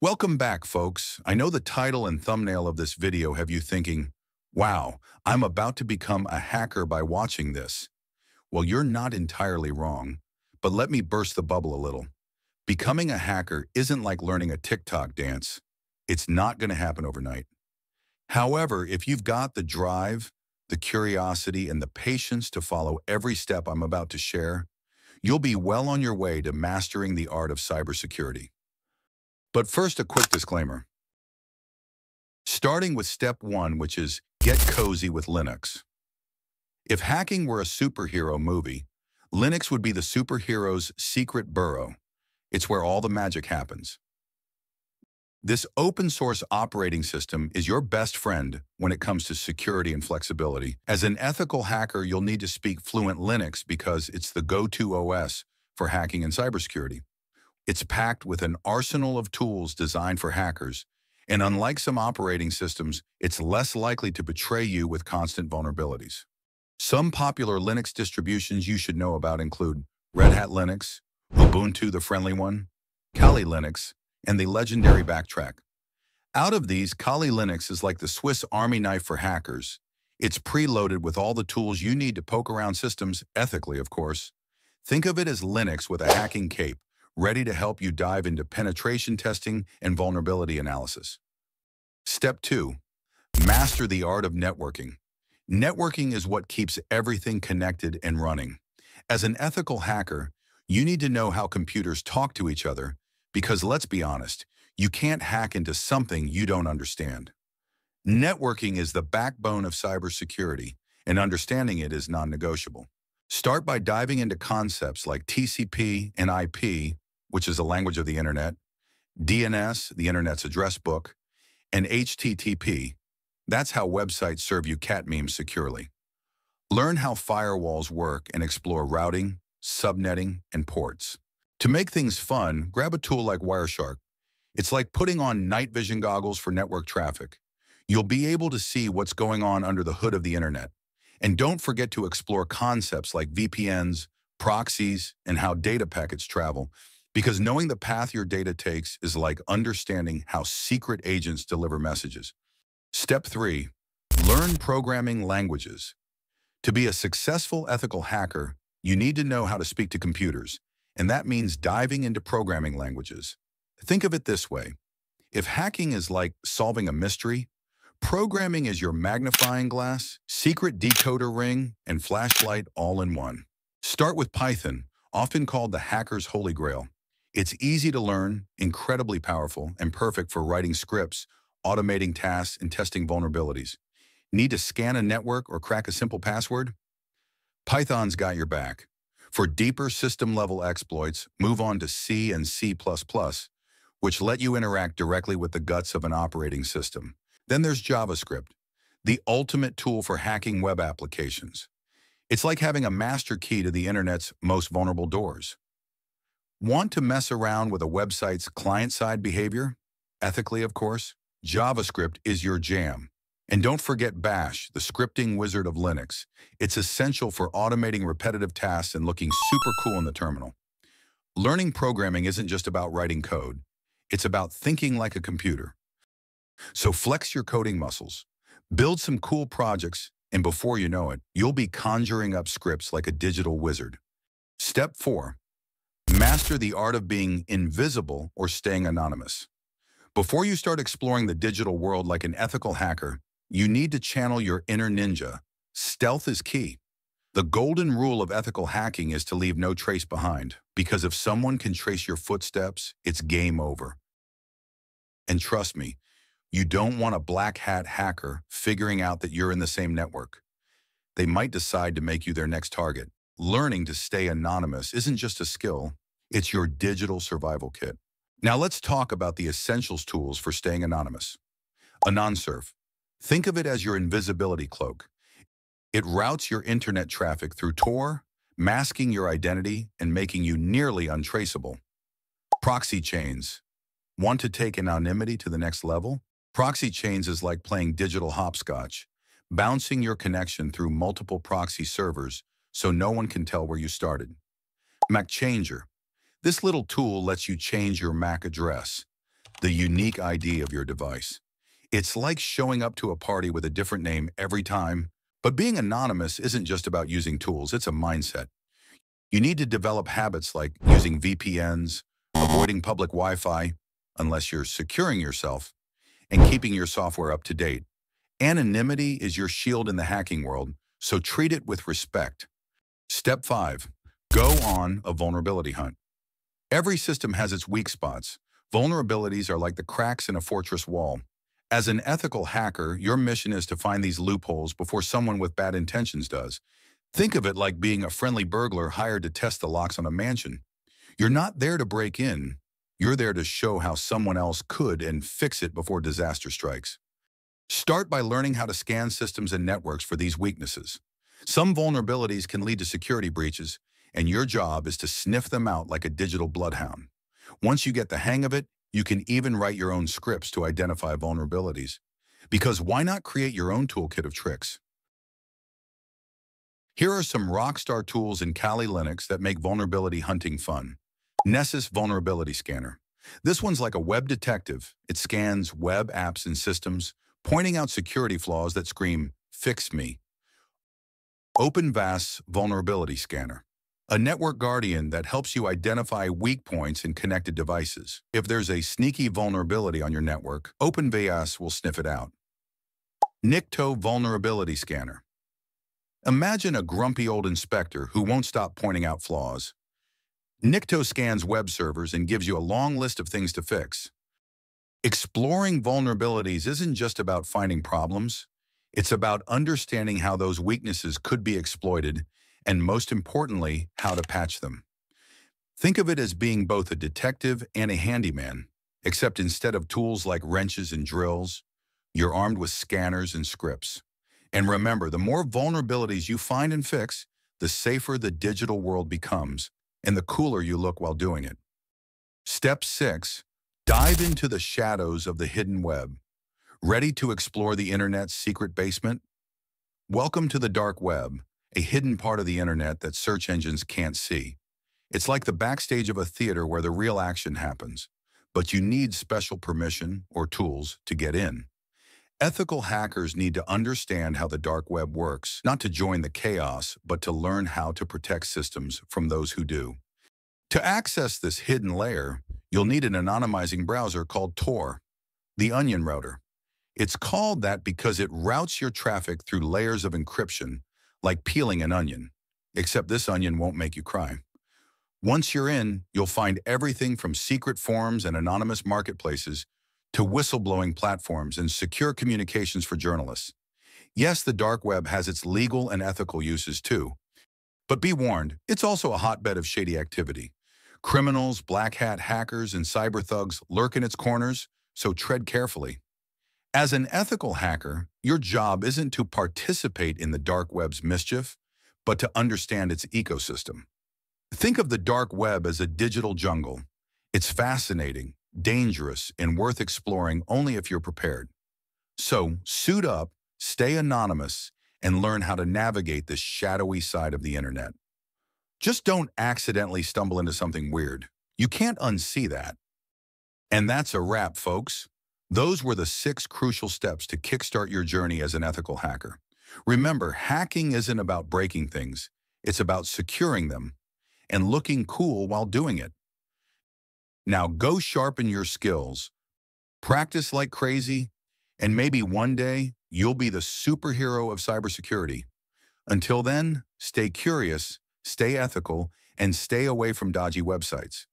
Welcome back, folks. I know the title and thumbnail of this video have you thinking, wow, I'm about to become a hacker by watching this. Well, you're not entirely wrong, but let me burst the bubble a little. Becoming a hacker isn't like learning a TikTok dance. It's not going to happen overnight. However, if you've got the drive, the curiosity, and the patience to follow every step I'm about to share, you'll be well on your way to mastering the art of cybersecurity. But first, a quick disclaimer. Starting with step one, which is get cozy with Linux. If hacking were a superhero movie, Linux would be the superhero's secret burrow. It's where all the magic happens. This open source operating system is your best friend when it comes to security and flexibility. As an ethical hacker, you'll need to speak fluent Linux because it's the go-to OS for hacking and cybersecurity. It's packed with an arsenal of tools designed for hackers, and unlike some operating systems, it's less likely to betray you with constant vulnerabilities. Some popular Linux distributions you should know about include Red Hat Linux, Ubuntu the friendly one, Kali Linux, and the legendary Backtrack. Out of these, Kali Linux is like the Swiss army knife for hackers. It's preloaded with all the tools you need to poke around systems, ethically of course. Think of it as Linux with a hacking cape ready to help you dive into penetration testing and vulnerability analysis. Step 2. Master the art of networking. Networking is what keeps everything connected and running. As an ethical hacker, you need to know how computers talk to each other because let's be honest, you can't hack into something you don't understand. Networking is the backbone of cybersecurity, and understanding it is non-negotiable. Start by diving into concepts like TCP and IP which is the language of the internet, DNS, the internet's address book, and HTTP. That's how websites serve you cat memes securely. Learn how firewalls work and explore routing, subnetting, and ports. To make things fun, grab a tool like Wireshark. It's like putting on night vision goggles for network traffic. You'll be able to see what's going on under the hood of the internet. And don't forget to explore concepts like VPNs, proxies, and how data packets travel because knowing the path your data takes is like understanding how secret agents deliver messages. Step three, learn programming languages. To be a successful ethical hacker, you need to know how to speak to computers, and that means diving into programming languages. Think of it this way. If hacking is like solving a mystery, programming is your magnifying glass, secret decoder ring, and flashlight all in one. Start with Python, often called the hacker's holy grail. It's easy to learn, incredibly powerful, and perfect for writing scripts, automating tasks, and testing vulnerabilities. Need to scan a network or crack a simple password? Python's got your back. For deeper system-level exploits, move on to C and C++, which let you interact directly with the guts of an operating system. Then there's JavaScript, the ultimate tool for hacking web applications. It's like having a master key to the internet's most vulnerable doors. Want to mess around with a website's client-side behavior? Ethically, of course. JavaScript is your jam. And don't forget Bash, the scripting wizard of Linux. It's essential for automating repetitive tasks and looking super cool in the terminal. Learning programming isn't just about writing code. It's about thinking like a computer. So flex your coding muscles. Build some cool projects, and before you know it, you'll be conjuring up scripts like a digital wizard. Step 4. Master the art of being invisible or staying anonymous. Before you start exploring the digital world like an ethical hacker, you need to channel your inner ninja. Stealth is key. The golden rule of ethical hacking is to leave no trace behind, because if someone can trace your footsteps, it's game over. And trust me, you don't want a black hat hacker figuring out that you're in the same network. They might decide to make you their next target. Learning to stay anonymous isn't just a skill, it's your digital survival kit. Now let's talk about the essentials tools for staying anonymous. AnonSurf. Think of it as your invisibility cloak. It routes your internet traffic through Tor, masking your identity and making you nearly untraceable. Proxy chains. Want to take anonymity to the next level? Proxy chains is like playing digital hopscotch, bouncing your connection through multiple proxy servers so no one can tell where you started. MAC Changer. This little tool lets you change your MAC address. the unique ID of your device. It's like showing up to a party with a different name every time. But being anonymous isn't just about using tools, it's a mindset. You need to develop habits like using VPNs, avoiding public Wi-Fi, unless you're securing yourself, and keeping your software up to date. Anonymity is your shield in the hacking world, so treat it with respect. Step 5. Go on a vulnerability hunt. Every system has its weak spots. Vulnerabilities are like the cracks in a fortress wall. As an ethical hacker, your mission is to find these loopholes before someone with bad intentions does. Think of it like being a friendly burglar hired to test the locks on a mansion. You're not there to break in. You're there to show how someone else could and fix it before disaster strikes. Start by learning how to scan systems and networks for these weaknesses. Some vulnerabilities can lead to security breaches, and your job is to sniff them out like a digital bloodhound. Once you get the hang of it, you can even write your own scripts to identify vulnerabilities. Because why not create your own toolkit of tricks? Here are some rockstar tools in Kali Linux that make vulnerability hunting fun. Nessus Vulnerability Scanner. This one's like a web detective. It scans web apps and systems, pointing out security flaws that scream, fix me. OpenVAS Vulnerability Scanner a network guardian that helps you identify weak points in connected devices. If there's a sneaky vulnerability on your network, OpenVAS will sniff it out. Nikto Vulnerability Scanner. Imagine a grumpy old inspector who won't stop pointing out flaws. Nikto scans web servers and gives you a long list of things to fix. Exploring vulnerabilities isn't just about finding problems. It's about understanding how those weaknesses could be exploited and most importantly, how to patch them. Think of it as being both a detective and a handyman, except instead of tools like wrenches and drills, you're armed with scanners and scripts. And remember, the more vulnerabilities you find and fix, the safer the digital world becomes, and the cooler you look while doing it. Step 6. Dive into the shadows of the hidden web. Ready to explore the internet's secret basement? Welcome to the dark web, a hidden part of the internet that search engines can't see. It's like the backstage of a theater where the real action happens, but you need special permission or tools to get in. Ethical hackers need to understand how the dark web works, not to join the chaos, but to learn how to protect systems from those who do. To access this hidden layer, you'll need an anonymizing browser called Tor, the onion router. It's called that because it routes your traffic through layers of encryption like peeling an onion, except this onion won't make you cry. Once you're in, you'll find everything from secret forums and anonymous marketplaces to whistleblowing platforms and secure communications for journalists. Yes, the dark web has its legal and ethical uses too. But be warned, it's also a hotbed of shady activity. Criminals, black hat hackers, and cyber thugs lurk in its corners, so tread carefully. As an ethical hacker, your job isn't to participate in the dark web's mischief, but to understand its ecosystem. Think of the dark web as a digital jungle. It's fascinating, dangerous, and worth exploring only if you're prepared. So suit up, stay anonymous, and learn how to navigate this shadowy side of the internet. Just don't accidentally stumble into something weird. You can't unsee that. And that's a wrap, folks. Those were the six crucial steps to kickstart your journey as an ethical hacker. Remember, hacking isn't about breaking things. It's about securing them and looking cool while doing it. Now go sharpen your skills, practice like crazy, and maybe one day you'll be the superhero of cybersecurity. Until then, stay curious, stay ethical, and stay away from dodgy websites.